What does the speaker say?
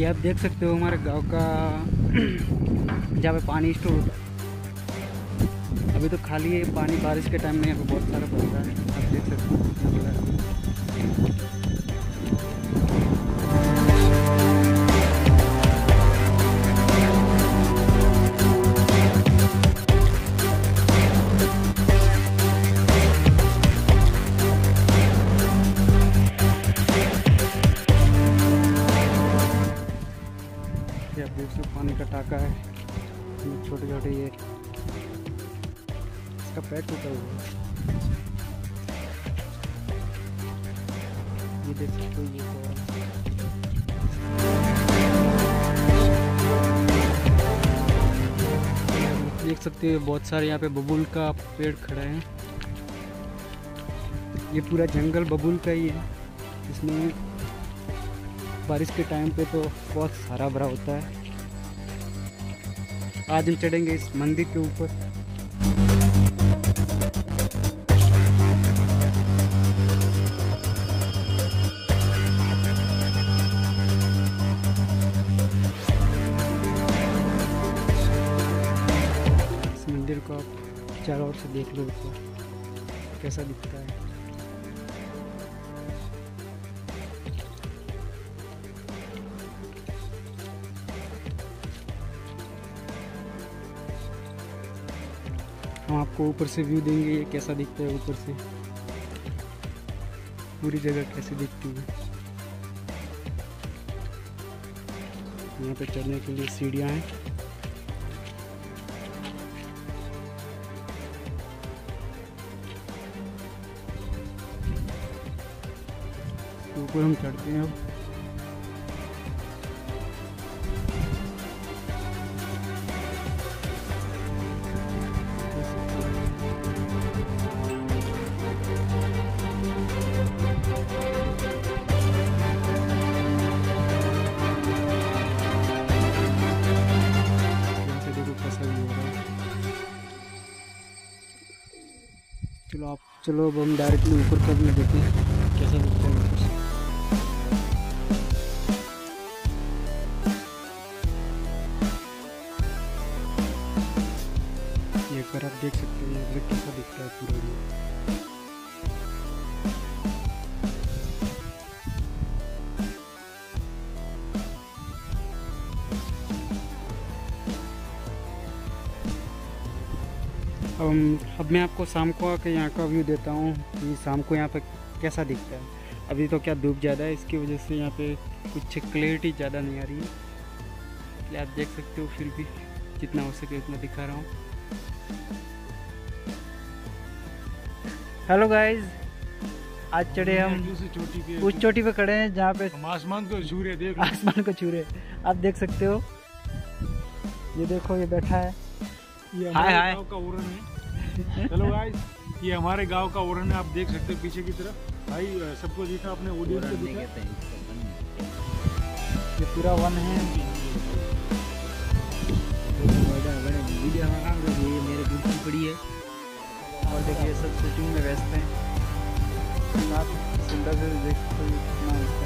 आप देख सकते हो हमारे गाँव का जहाँ पे पानी स्टोर होता है। अभी तो खाली है, पानी बारिश के टाइम में यहाँ पे बहुत सारा पड़ता है। हो पानी का टाका है। छोटे छोटे ये इसका पैक टूटा हुआ है। ये देख सकते हो, ये तो देख सकते हो, बहुत सारे यहाँ पे बबूल का पेड़ खड़ा है। ये पूरा जंगल बबूल का ही है। इसमें बारिश के टाइम पे तो बहुत हरा भरा होता है। आज हम चढ़ेंगे इस मंदिर के ऊपर। मंदिर को आप चारों ओर से देख लो कैसा दिखता है। हम आपको ऊपर से व्यू देंगे, ये कैसा दिखता है ऊपर से? पूरी जगह कैसी दिखती है? यहाँ पे चढ़ने के लिए सीढ़ियाँ हैं। ऊपर हम चढ़ते हैं अब। चलो आप, चलो अब हम डायरेक्टली ऊपर कब में देखें कैसा दिखता है ऊपर से ये बार आप देख सकते हैं कैसा दिखता है पूरा व्यू। अब अब मैं आपको शाम को आके यहाँ का व्यू देता हूँ कि शाम को यहाँ पे कैसा दिखता है। अभी तो क्या धूप ज़्यादा है इसकी वजह से यहाँ पे कुछ क्लैरिटी ज़्यादा नहीं आ रही है। इसलिए आप देख सकते हो फिर भी जितना हो सके उतना दिखा रहा हूँ। हेलो गाइज़ आज चढ़े हम चोटी पे उस चोटी पे खड़े हैं जहाँ पे आसमान को छू रहे देख आसमान को छू रहे आप देख सकते हो। ये देखो ये बैठा है। ये हाय, हाय। गाँव का उड़न है। चलो गाइस ये हमारे गाँव का उड़न है आप देख सकते हो पीछे की तरफ़। भाई सबको दिखा अपने ऑडियंस को दिखा? ये पूरा वन है। मेरे कुर्सी पड़ी है। और देखिए सब शूटिंग में व्यस्त हैं। आप सुंदर से देख सकते हो। कितना